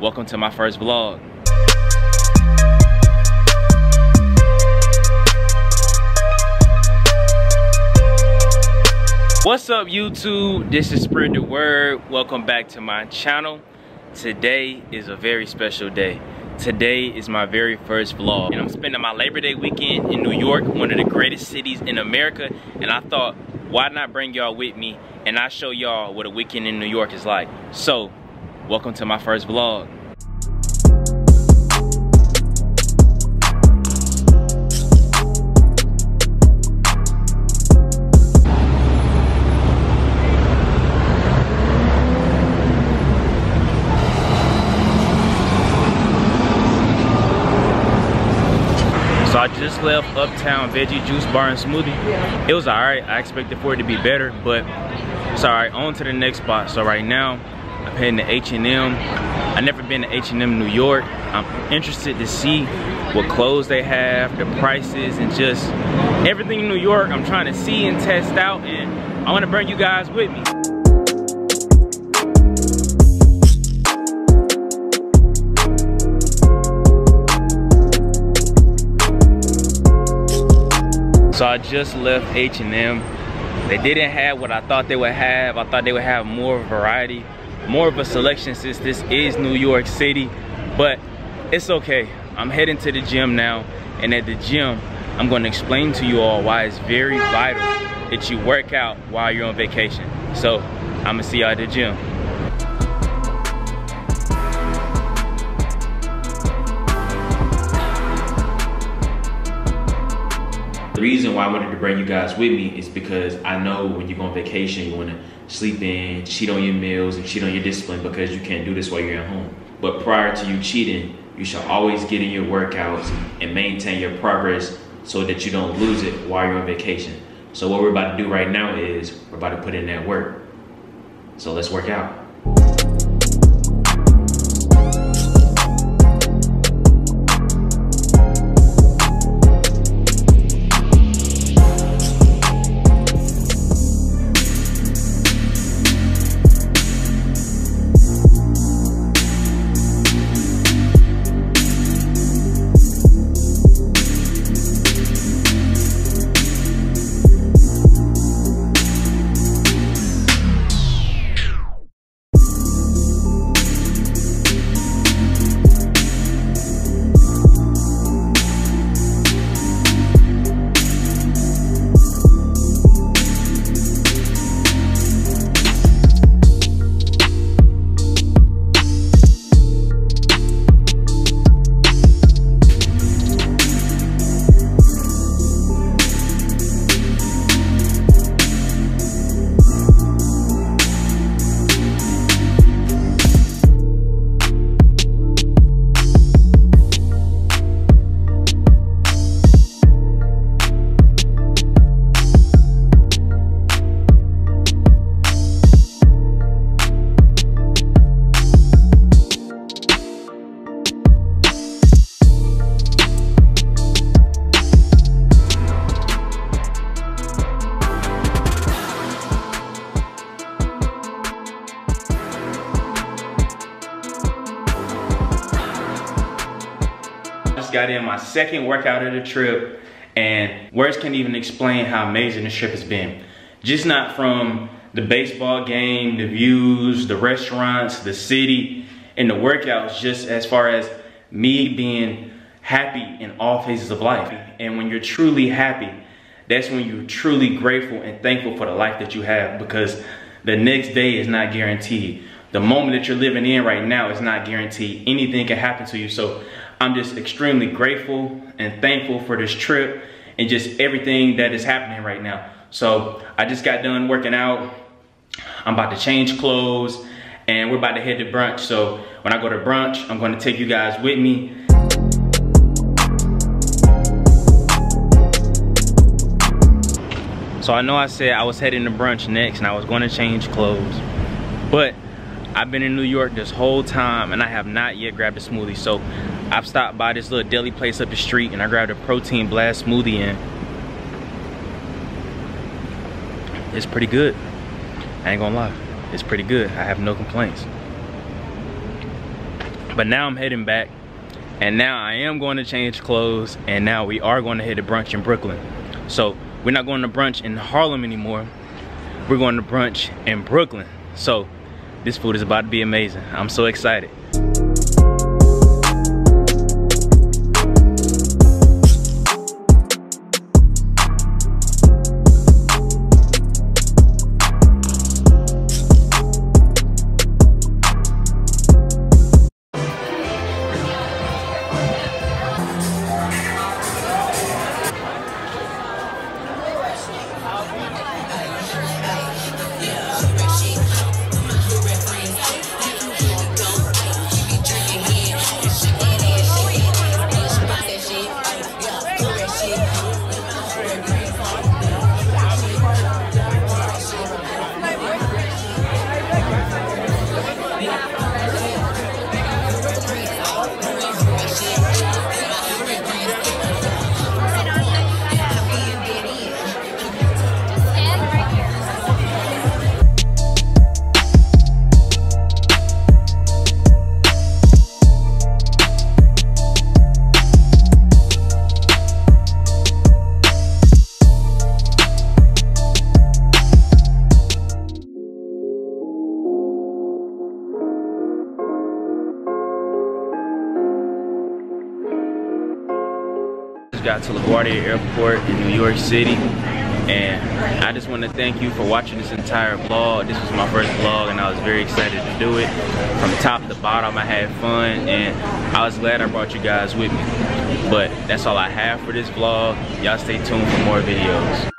welcome to my first vlog. What's up YouTube? This is Spread the Word. Welcome back to my channel. Today is a very special day. Today is my very first vlog and I'm spending my Labor Day weekend in New York, one of the greatest cities in America. And I thought, why not bring y'all with me and I show y'all what a weekend in New York is like. So, welcome to my first vlog. So I just left Uptown Veggie Juice Bar and Smoothie. It was alright. I expected for it to be better, but it's alright. On to the next spot. So right now, heading to H&M. i never been to H&M New York. I'm interested to see what clothes they have, the prices, and just everything in New York. I'm trying to see and test out, and I want to bring you guys with me. So I just left H&M. They didn't have what I thought they would have. I thought they would have more variety, more of a selection since this is New York City, but it's okay. I'm heading to the gym now, and at the gym, I'm gonna explain to you all why it's very vital that you work out while you're on vacation. So, I'm gonna see y'all at the gym. The reason why I wanted to bring you guys with me is because I know when you go on vacation, you want to sleep in, cheat on your meals, and cheat on your discipline because you can't do this while you're at home. But prior to you cheating, you should always get in your workouts and maintain your progress so that you don't lose it while you're on vacation. So what we're about to do right now is we're about to put in that work. So let's work out. Just got in my second workout of the trip and words can't even explain how amazing this trip has been. Just not from the baseball game, the views, the restaurants, the city, and the workouts, just as far as me being happy in all phases of life. And when you're truly happy, that's when you're truly grateful and thankful for the life that you have because the next day is not guaranteed. The moment that you're living in right now is not guaranteed. Anything can happen to you. So I'm just extremely grateful and thankful for this trip and just everything that is happening right now. So I just got done working out. I'm about to change clothes and we're about to head to brunch. So when I go to brunch, I'm gonna take you guys with me. So I know I said I was heading to brunch next and I was gonna change clothes, but I've been in New York this whole time and I have not yet grabbed a smoothie. So I've stopped by this little deli place up the street and I grabbed a protein blast smoothie and it's pretty good. I ain't gonna lie, it's pretty good. I have no complaints. But now I'm heading back and now I am going to change clothes and now we are going to hit a brunch in Brooklyn. So we're not going to brunch in Harlem anymore. We're going to brunch in Brooklyn. So this food is about to be amazing. I'm so excited. Got to LaGuardia Airport in New York City and I just want to thank you for watching this entire vlog. This was my first vlog and I was very excited to do it. From top to bottom I had fun and I was glad I brought you guys with me. But that's all I have for this vlog. Y'all stay tuned for more videos.